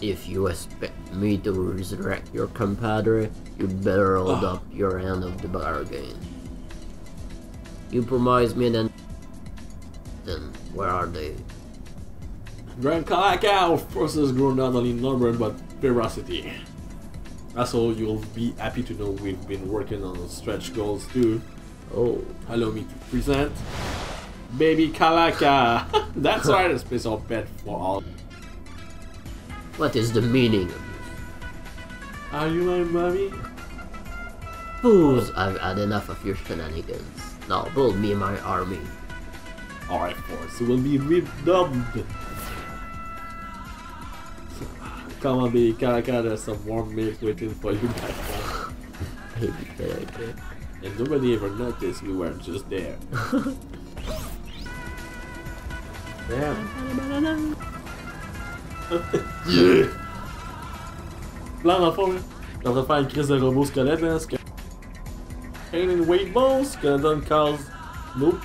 If you expect me to resurrect your compadre, you better hold Ah. up your end of the bargain. You promised me then. Then where are they? Grand Calaca, our forces grow not only in number but ferocity. Also, you'll be happy to know we've been working on stretch goals too. Oh, Allow me to present Baby Calaca. That's right, a special pet for all. What is the meaning of Are you my mommy? Fools, I've had enough of your shenanigans. Now build me my army. Alright, force, it will be redubbed. Come on, baby Calaca, there's some warm milk waiting for you back home. And nobody ever noticed we weren't just there. There. Yeah! Là, dans le fond, là, on va faire une crise de robot squelette, là. Sque... Pain and weight balls, skeleton cause. Nope.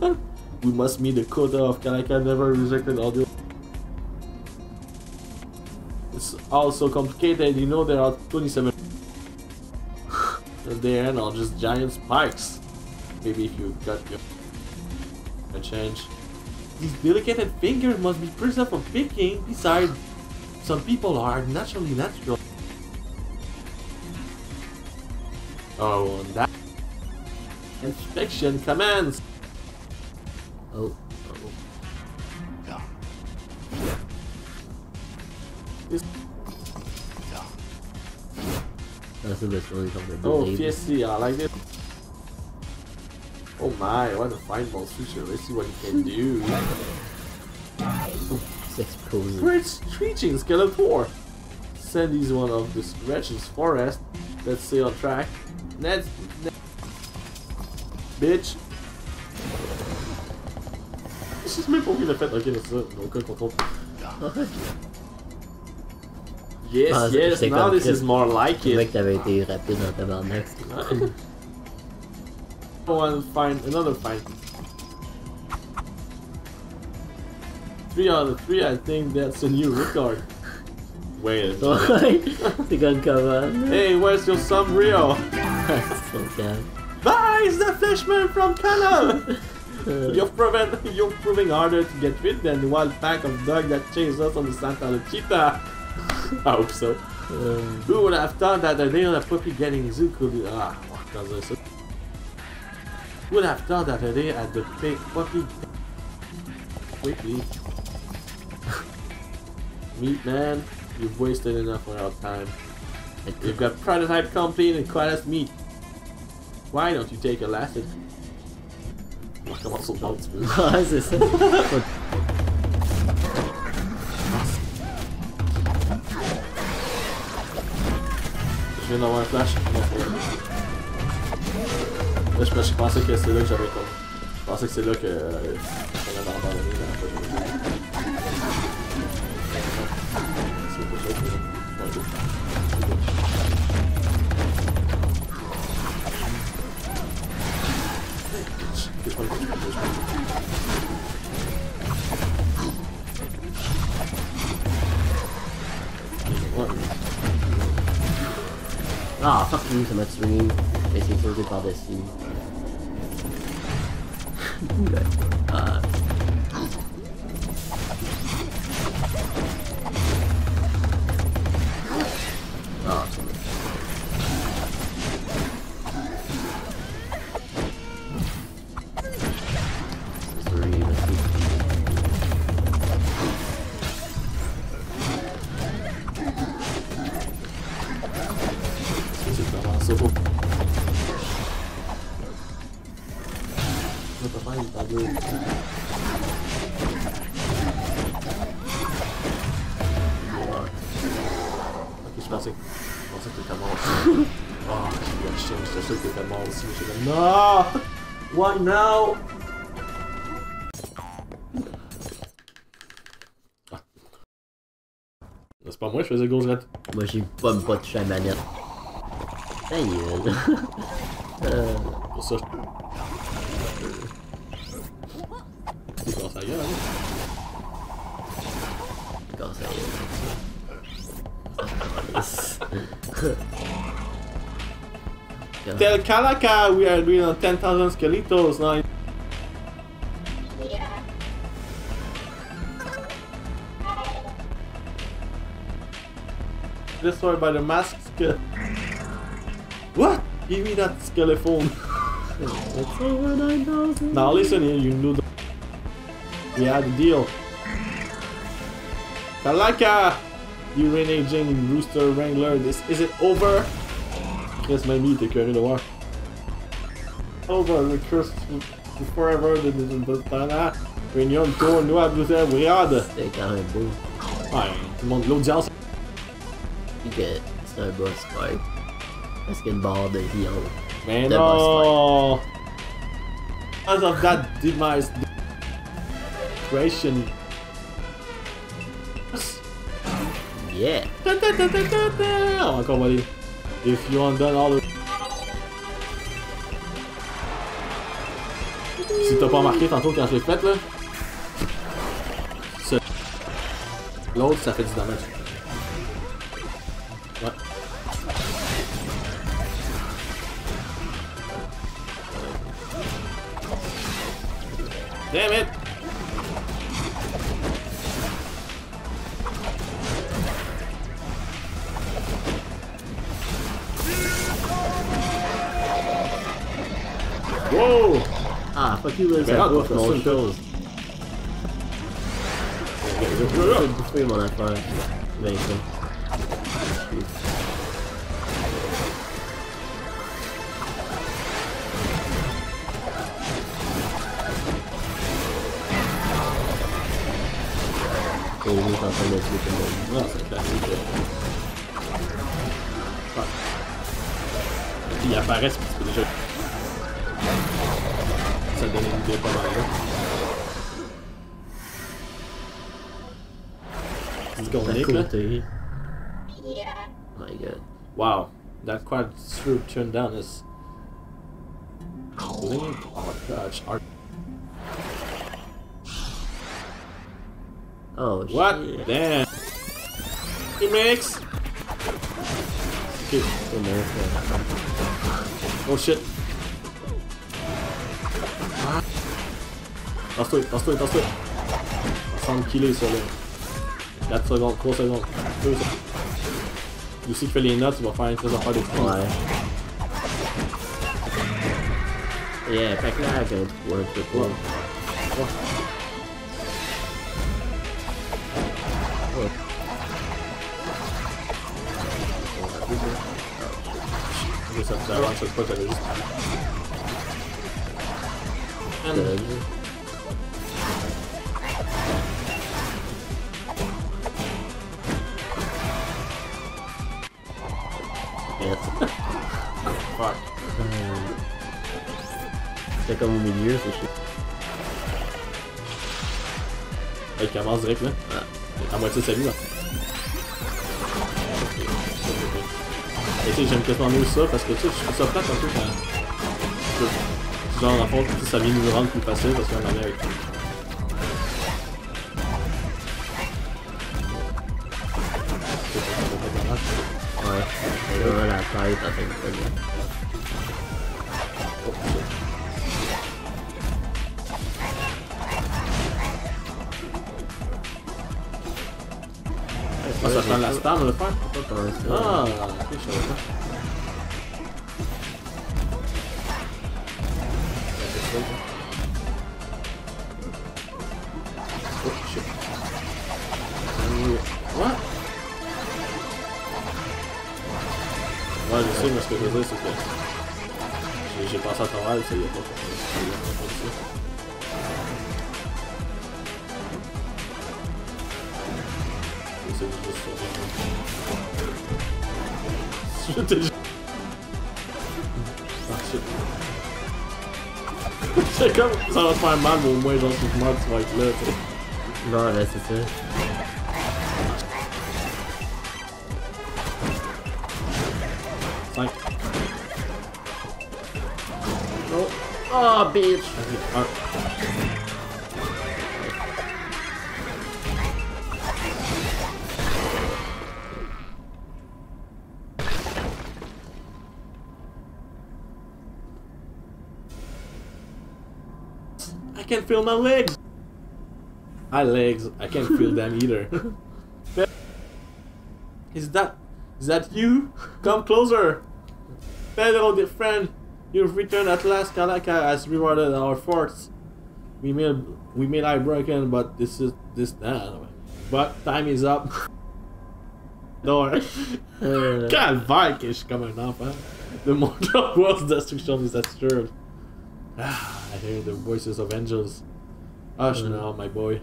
we must meet the quota of Calaca never rejected audio. It's all so complicated, you know there are 27. At the end are just giant spikes. Maybe if you got your a change. These delicate fingers must be preserved for picking. Besides, some people are naturally natural. Oh, and that inspection commands. Oh, oh. This- That's the best from Oh. Fiesty, I like it. Oh my, what a fine ball feature. Let's see what he can do. Six poses. Great screeching, Skeletor! Sandy's one of the wretched forest. Let's stay on track. Let's. Bitch! Je sais même pas où il a fait. Ok, c'est ça. Aucun contrôle. Yes, Ah, yes, now this is more like it. mec t'avais été rapide en tabarnak. One find another fight. Three out of three, I think that's a new record. Wait a minute. C'est comme comment. Hey, where's your sombrio? Son calme. Bye, it's the fleshman from Canada! You're, proven, you're proving harder to get rid than the wild pack of dogs that chased us on the Santa Luchita. I hope so. euh, Who would have thought that a on puppy getting zoo could... Ah, what does this... Would have thought that a day at the big puppy... Quickly. Meat man, you've wasted enough of our time. You've got prototype complete and quite as meat. Why don't you take a. On au bord, tu veux. Ouais, c'est ça. Je Là, je, je pensais que c'est là que j'avais pas. Je pensais que c'est là que euh, j'en avais abandonné dans la Ah, fuck you, ça m'a tué. Mais c'est sûr que par-dessus. Oula. Uh, no! C'est pas moi, je faisais grosse. Moi, j'ai même pas touché à manette. Ta gueule. euh... Pour ça, je. C'est gueule, hein? Gueule. Yeah. Tell Calaca we are doing on 10,000 skeletos now. Destroyed by the mask ske- What? Give me that skeleton. It's over 9,000. now listen here, you know the... We had a deal. Calaca! You reneging rooster wrangler, this is it over? Chris m'a mis, t'es curieux de voir. Over, le curse to forever de Botana. Réunion tour, nous à Bruxelles, regarde! C'est quand même beau. Ouais, tout le monde, l'audience. Puis que c'est un boss fight. Parce qu'il y a une barre de vie en haut. Mais The non! Because of that demise creation. Yeah! Ta ta ta ta ta ta! On va encore voler. If you undone all the... Si t'as pas remarqué tantôt quand je l'ai fait là, l'autre ça fait du damage. Bouffe t'as mon ça, une chose. Je vais bouffer mon affaire. Ben, ça. Et lui, est en train de tuer tout le monde. Non, c'est classique. Ah. Ils apparaissent parce que déjà. Ça donne une idée pas mal là. C'est qu'on À est là. côté. Oh my god. Wow, that quad screw turned down is. Oh gosh, art. Oh What? shit. Damn. He makes. Okay. C'est bien fait. Oh shit. Passe-toi, passe-toi, passe-toi. 60 killés sur le. 4 secondes, 3 secondes, 2 secondes. Aussi qui fait les notes, il va faire une très affaire de fou. Ouais. Yeah, fait que là, avec un trou un peu Ouais. pas. Ouais. Ouais. Ok, comme au milieu, c'est chiant. Il commence direct là. À moitié de sa vie là. Et tu sais, j'aime quasiment mieux ça parce que tu sais, je trouve ça plate un peu quand. que- Genre, en fond, tu ça vient nous rendre plus facile parce qu'on en est avec. Ouais. C'est vraiment la tête en fait pasar con las tablas, Todo esto. Ah, oficio, Vai, eu sei, mas que eu usei isso aqui. J'ai passé à travers, ça y est pas. Genre, si je meurs, tu vas être là, tu sais. Non, là, c'est ça. Cinq. Oh, oh bitch! Un. Can't feel my legs. My legs, I can't feel them either. is that, is that you? Come closer. Pedro, dear friend, you've returned at last. Calaca has rewarded our forts. We may, we may lie broken, but this is this. Ah, but time is up. Door. Calvaire que je suis comme un enfant. The mortal world's destruction is assured. Ah, I hear the voices of angels. Hush Mm. now, my boy.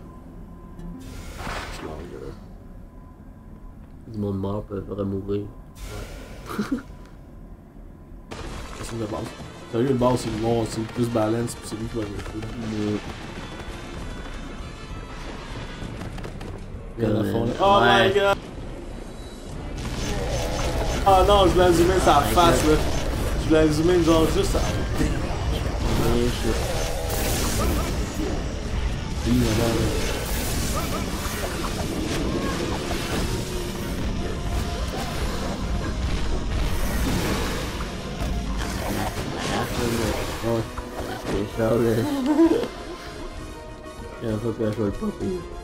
Much longer. du monde mort peut remourir. C'est une base. Sérieux, le base, c'est le bon, c'est le plus balance, puis c'est lui qui va le coup. Mais- Il y a la Comme, fond, euh, Oh ouais. my god! Oh non, je voulais zoomer sa face, là. Je voulais zoomer genre juste sa. Mais je- Oui, vraiment, là. Ouais. C'est ça, là. Il y a un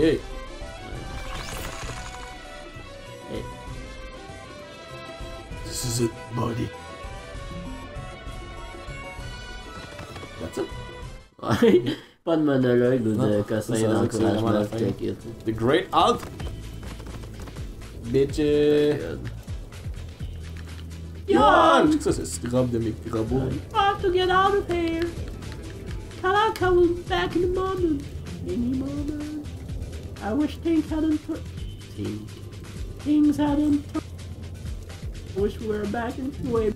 Yeah! Hey. This is it, buddy. That's it. Ouais, pas de monologue ou de Non, cossin ça, ça, c'est d'encouragement, vraiment check it. The Great Hulk. Bitch. Good. Yeah! Je sais que ça, c'est cette robe de mes petits robots. have to get out of here. Calaca will be back in a moment. Any moment. I wish things hadn't tur- Things. Things hadn't tur- I wish we were back in Kuwait.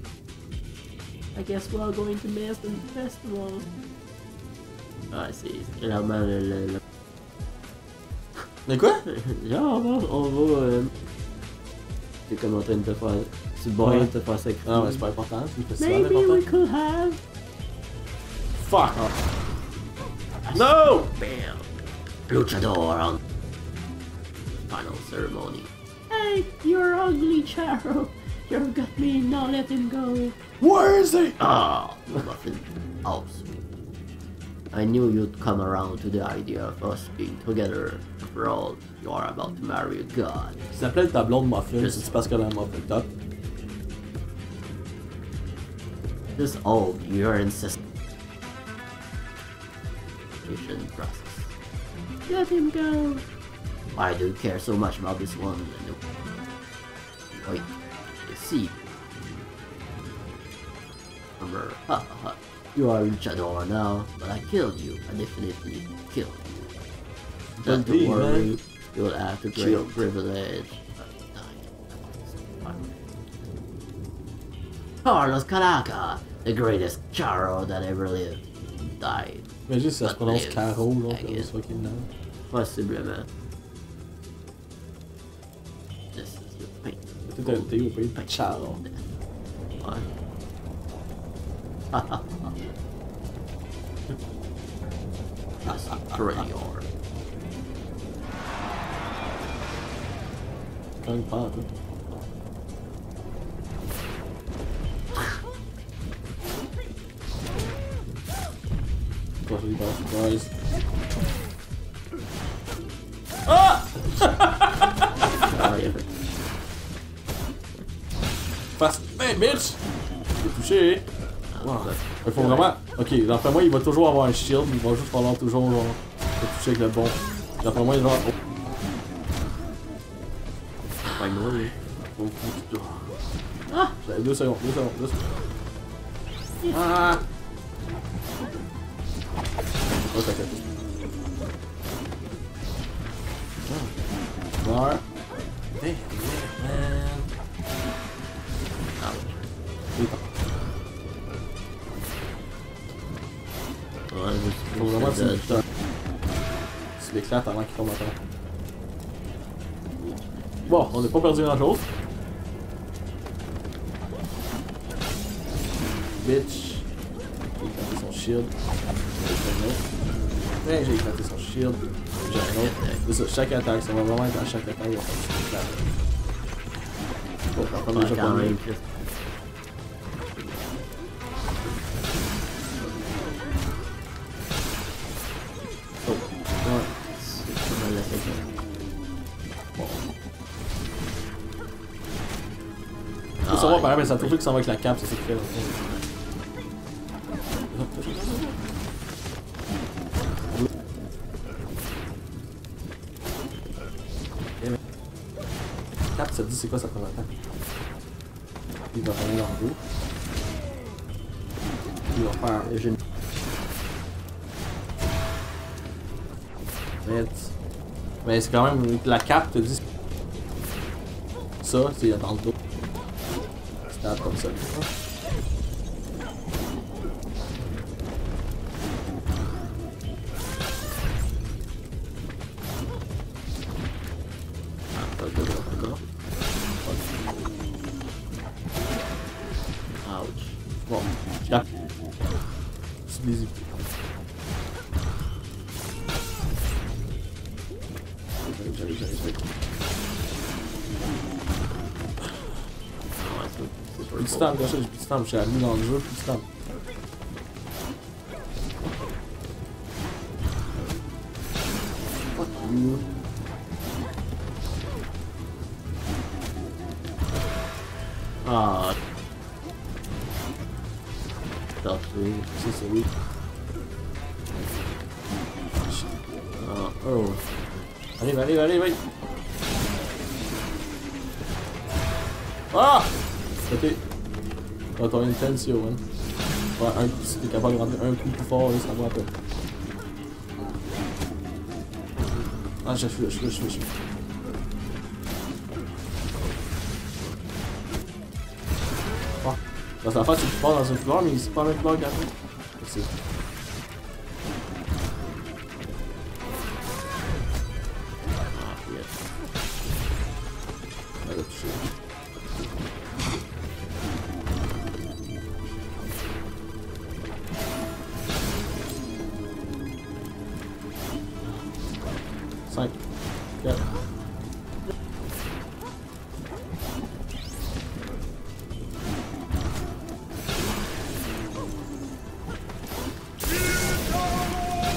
I guess we're all going to miss the festival. Ah, c'est c'est clairement le... le, le... Mais quoi? Genre, on va... On va euh... T'es comme en train de te faire... Tu bois Ouais. de te faire sacrifier. Ah ouais, c'est pas important. C'est le festival Maybe we could have... Fuck! off. No! Bam! Luchador on final ceremony. Hey, you're ugly, Charo. You've got me, now let him go. Where is he? Ah, muffin. Awesome. I knew you'd come around to the idea of us being together. After all, you are about to marry a god. Il s'appelait le tableau de muffin, Just- c'est parce qu'elle a un muffin top. This all your incessant process. Let him go. Why do you care so much about this one? Wait, you see. Remember, ha ha ha. You are luchador now, but I killed you. I definitely killed you. Don't Hey, worry, man. you'll have the great Killed. privilege. Carlos Calaca, the greatest charro that ever lived, died. Mais juste ça se prononce lives, Caro, là, I comme guess. ce fucking. Possiblement. 35 per il tacciato. That's pretty hard. Calpato. Totally by surprise. Ah! Ah. Face. Hey, bitch! J'ai touché. Ah, Wow. Il faut vraiment. Ok, d'après moi, il va toujours avoir un shield, il va juste falloir toujours genre. le toucher avec le bon. D'après moi, genre. Pas moi, lui. Oh, oh, oh. Ah! J'avais deux secondes, deux secondes, deux secondes. Ah! Oh, t'inquiète. Ah. Meurs. L'éclates avant qu'il tombe à terre. Bon, on n'a pas perdu grand chose. Bitch. J'ai éclaté son shield. Hey, j'ai éclaté son shield. J'ai un autre. C'est ça, chaque attaque, ça va vraiment être à chaque attaque. il va faire une attaque. Bon, par contre, Ouais, déjà pas mais ça trouve que ça va avec la cape, c'est ce qu'il fait. dans le fond. Ok, mais- Cap, ça te dit c'est quoi sa première attaque? Il va revenir en haut. Il va faire une- Mais, mais c'est quand même. La cape te dit. Ça, c'est dans le dos. Na, kommst du einfach. frappes, j'ai admis dans le jeu, plus de frappes. Fuck you. Ah. T'as fait, c'est oui. Ah, oh. Allez, allez, allez, allez. Ah! C'était. Dans ton intention, hein. Ouais, un, si t'es capable de rentrer un coup plus fort, là, ça va. Ah, je suis je suis là, je suis. Parce qu'en fait, c'est pars dans une couloir, mais c'est pas la même qu'après. Merci.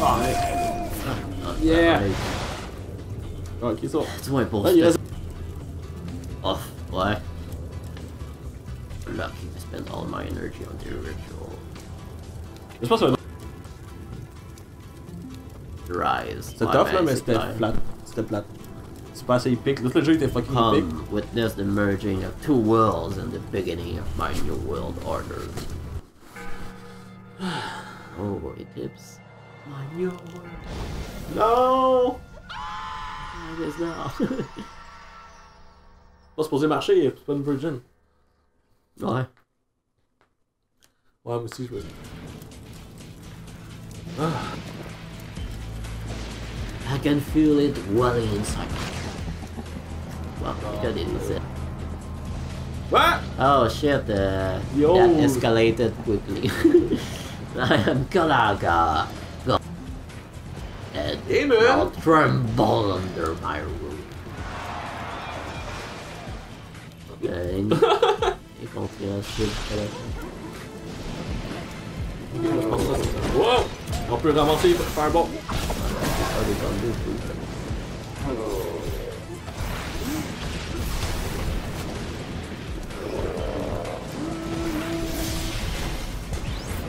Ah, Yeah. pareil. Ok, ça va. Dis-moi pour Là, il ce- reste Off, ouais. Lucky to spend all my energy on the ritual. It's que Rise. my tough basic c'était life. flat. It's pas assez épique. L'autre le jeu était fucking. Come, witness the merging of two worlds and the beginning of my new world order. oh, it tips. My new world. Non! It is now. Pas supposé marcher, c'est pas une virgin. ouais. Ouais, moi aussi je veux. Ah, I can feel it welling inside. Well, because it is it. What? Oh shit, uh, Yo. that escalated quickly. I am Calaca. À suivre Calaca. Ok, moi, je pense que ça c'est ça. Wow! On peut ramasser Fireball. Des combos, cool.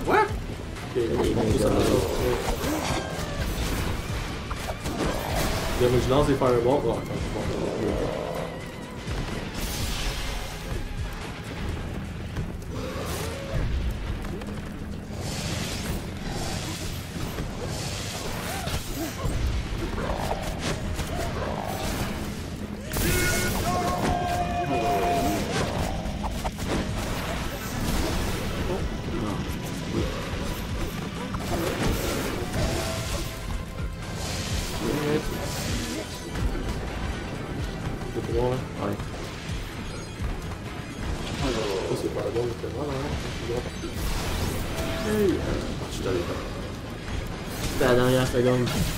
What? Ok, Damage Nozzle Fireball. Ó, oh. Hey, euh,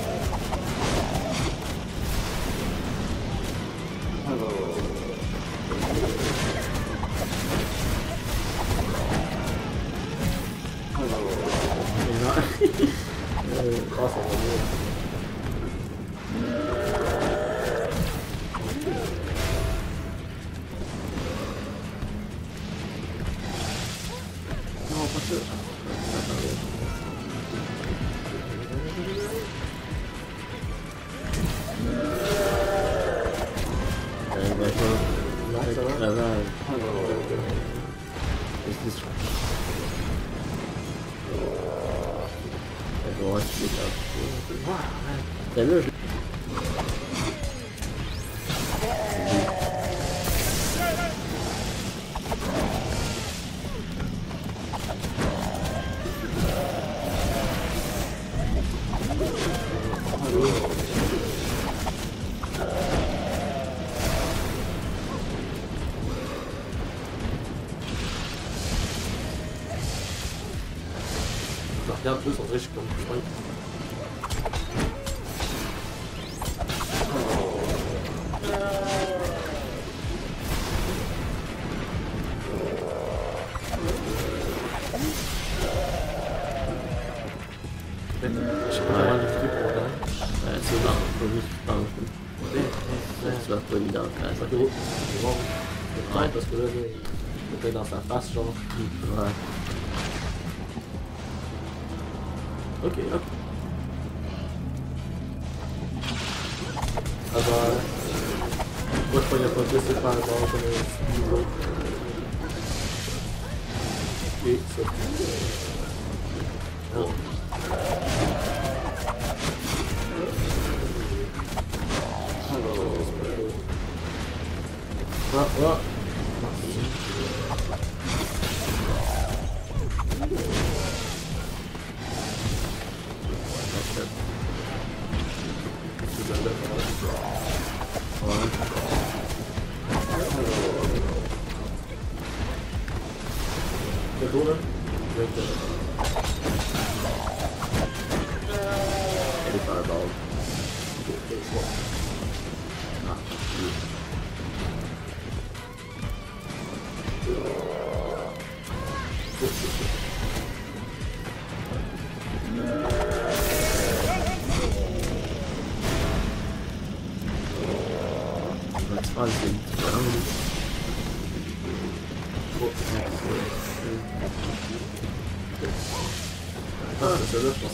ますよねやばい。我记得不是，哇，哎，真的。Je sais pas comment l'expliquer pour autant. Ouais, c'est que je pense. Là, tu vas pas dans le face. Ok, c'est bon. C'est Ouais. parce que là, il était dans sa face, genre. Ouais. Ok, ok. Ah bah... Moi je pas c'est pas un niveau. Ok, ça. Oh. Ja. Der Bohne. Der Bohne.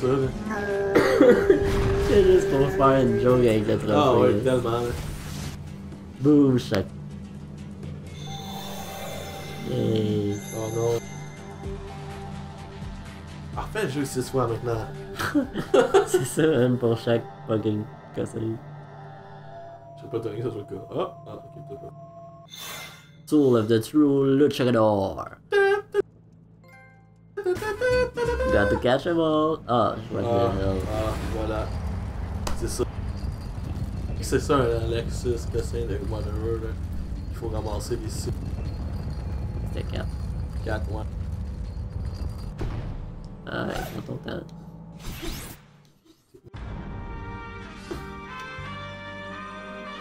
ça. C'est juste pour faire une joke avec le trophée. Ah ouais, tellement. là. Boom, chaque. Yay. Oh non. Parfait, le jeu 6 fois maintenant. C'est ça, même pour chaque fucking cossine. Je sais pas donné que ça soit le cas. Ah, ah ok, peut-être pas. Soul of the true luchador. Got to catch them all. Je vois Ah, que hell. ah. C'est ça. C'est ça, un Alexis Cossin de Whatever, là. Il faut ramasser les 6, C'était 4. 4, ouais. Ah, prends ton temps.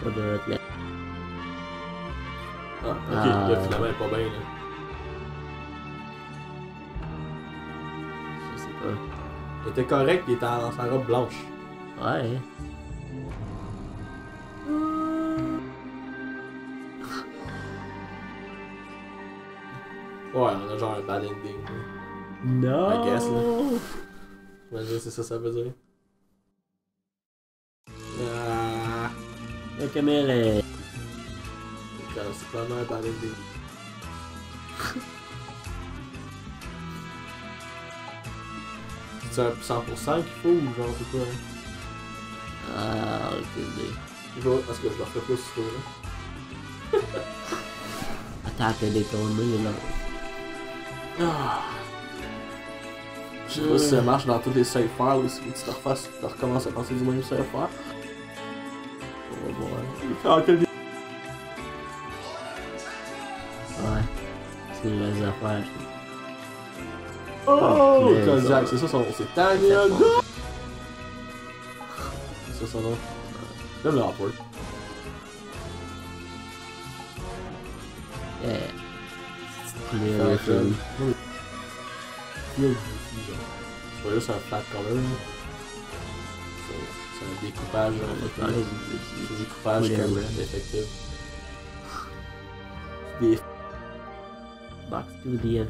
Pas de retenir. Ah, ok, Ah. là, finalement, elle est pas Il était correct, il était en sa robe blanche. Ouais. Ouais, on a genre un bad ending. là. No. I guess, là. J'imagine c'est ça ça veut dire. Ah, Le camélé. c'est c'est clairement un bad ending. C'est un 100% qu'il faut ou genre c'est quoi? hein? Ah, aucune idée. Je pas, parce que je leur fais pas ce tour-là. Attaque des tournées, là. Ah. Je sais pas si ça marche dans tous les safe files ou si tu te refasses, tu recommences à partir du même safe file. On va voir. Ah, quel Ouais. C'est les affaires, je. Oh, Kozak, c'est ça son nom. C'est Tanya C'est ça son nom. J'aime le rapport. C'est un flat color. C'est un découpage. C'est un découpage effectif. Box 2 type.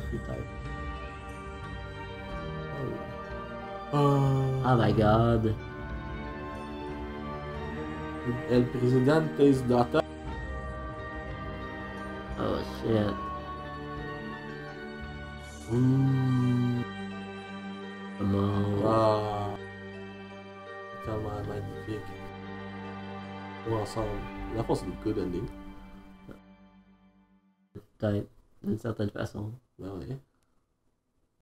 Oh. Oh my god. El Presidente is data. Oh shit. Mmh. Come on. Ah. Tellement magnifique. Ou ensemble. La fois, c'est une good ending. Peut-être. D'une certaine façon. Ouais.